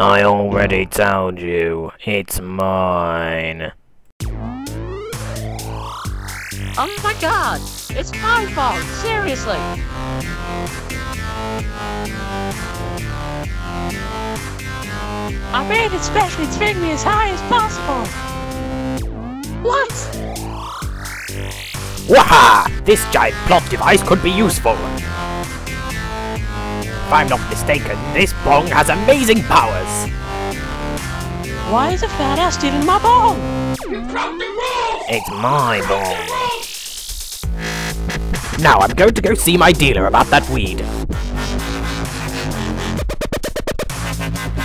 I already told you, it's mine. Oh my god! It's my fault, seriously! I made it specially to bring me as high as possible! What? Waha! This giant plot device could be useful! If I'm not mistaken, this bong has amazing powers. Why is a fat ass stealing my bong? It's my bong. Now I'm going to go see my dealer about that weed.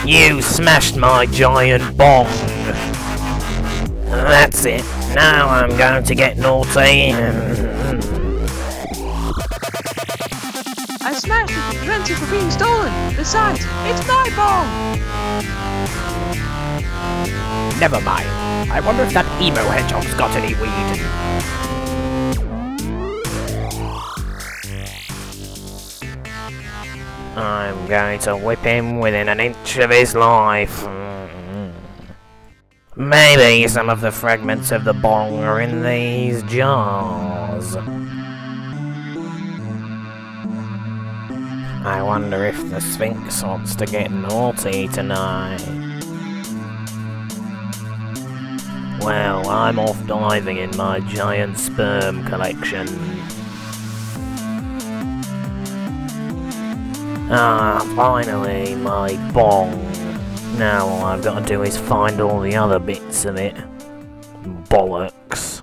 You smashed my giant bong. That's it. Now I'm going to get naughty. To prevent being stolen! Besides, it's my bong! Never mind. I wonder if that emo hedgehog's got any weed. I'm going to whip him within an inch of his life. Maybe some of the fragments of the bong are in these jars. I wonder if the Sphinx wants to get naughty tonight. Well, I'm off diving in my giant sperm collection. Ah, finally, my bong. Now all I've got to do is find all the other bits of it. Bollocks.